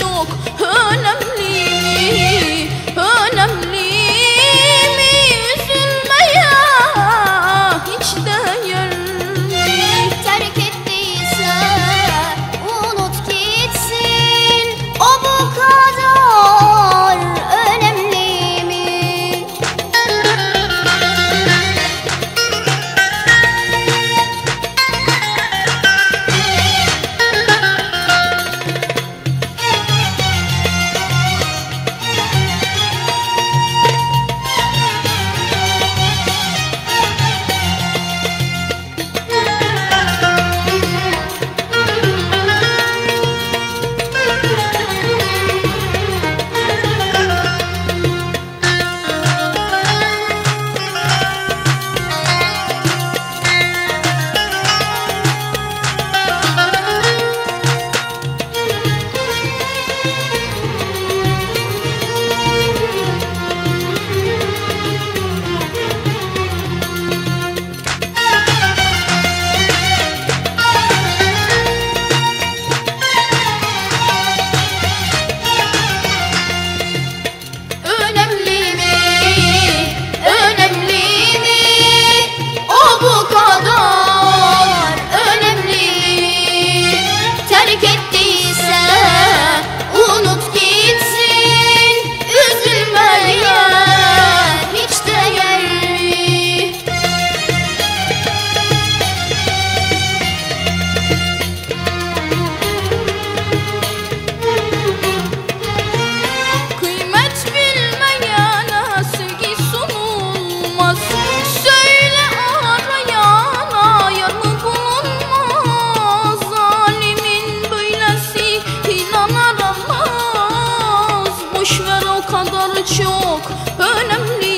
çok önemli Boş ver o kadar çok. Önemli